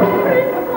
Música